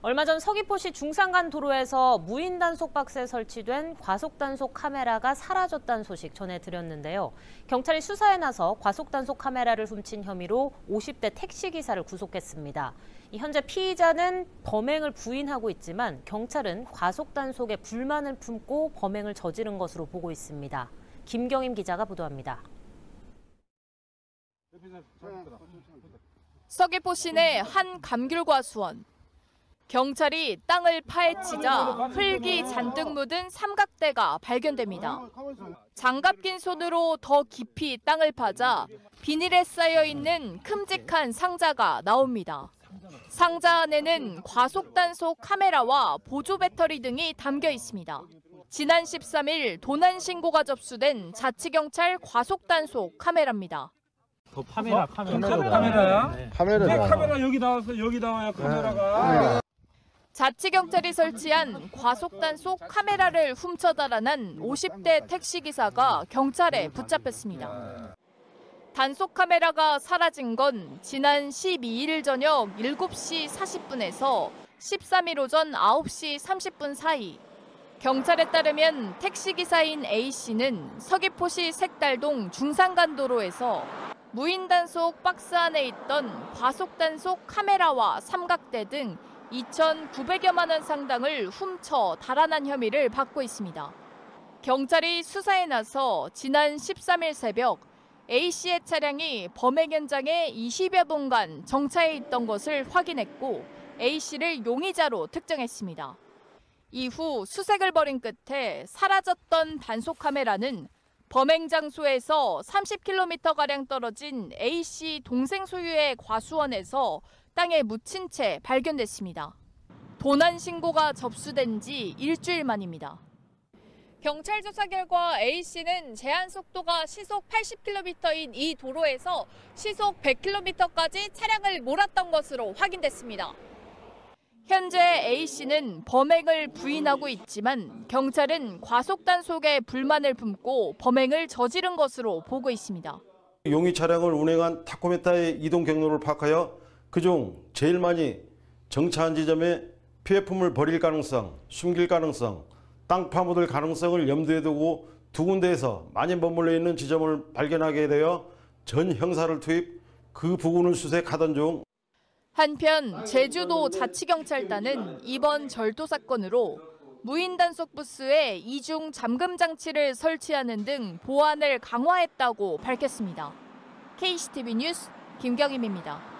얼마 전 서귀포시 중산간 도로에서 무인 단속 박스에 설치된 과속 단속 카메라가 사라졌다는 소식 전해드렸는데요. 경찰이 수사에 나서 과속 단속 카메라를 훔친 혐의로 50대 택시 기사를 구속했습니다. 현재 피의자는 범행을 부인하고 있지만 경찰은 과속 단속에 불만을 품고 범행을 저지른 것으로 보고 있습니다. 김경임 기자가 보도합니다. 서귀포 시내 한 감귤과 수원. 경찰이 땅을 파헤치자 흙이 잔뜩 묻은 삼각대가 발견됩니다. 장갑 낀 손으로 더 깊이 땅을 파자 비닐에 쌓여 있는 큼직한 상자가 나옵니다. 상자 안에는 과속 단속 카메라와 보조 배터리 등이 담겨 있습니다. 지난 13일 도난 신고가 접수된 자치경찰 과속 단속 카메라입니다. 그 카메라 카메라 카메라야? 네. 카메라 네, 카메라 여기 나왔어 여기 나와요 카메라가 자치경찰이 설치한 과속 단속 카메라를 훔쳐 달아난 50대 택시기사가 경찰에 붙잡혔습니다. 단속 카메라가 사라진 건 지난 12일 저녁 7시 40분에서 13일 오전 9시 30분 사이. 경찰에 따르면 택시기사인 A씨는 서귀포시 색달동 중산간도로에서 무인 단속 박스 안에 있던 과속 단속 카메라와 삼각대 등 2,900여만 원 상당을 훔쳐 달아난 혐의를 받고 있습니다. 경찰이 수사에 나서 지난 13일 새벽 A씨의 차량이 범행 현장에 20여 분간 정차해 있던 것을 확인했고 A씨를 용의자로 특정했습니다. 이후 수색을 벌인 끝에 사라졌던 단속 카메라는 범행 장소에서 30km가량 떨어진 A씨 동생 소유의 과수원에서 땅에 묻힌 채 발견됐습니다. 도난 신고가 접수된 지 일주일 만입니다. 경찰 조사 결과 A씨는 제한 속도가 시속 80km인 이 도로에서 시속 100km까지 차량을 몰았던 것으로 확인됐습니다. 현재 A씨는 범행을 부인하고 있지만 경찰은 과속 단속에 불만을 품고 범행을 저지른 것으로 보고 있습니다. 용의 차량을 운행한 타코메타의 이동 경로를 파악하여 그중 제일 많이 정차한 지점에 피해품을 버릴 가능성, 숨길 가능성, 땅 파묻을 가능성을 염두에 두고 두 군데에서 많이 머물러 있는 지점을 발견하게 되어 전 형사를 투입 그 부근을 수색하던 중 한편 제주도 자치경찰단은 이번 절도 사건으로 무인 단속 부스에 이중 잠금 장치를 설치하는 등 보안을 강화했다고 밝혔습니다. KCTV 뉴스 김경임입니다.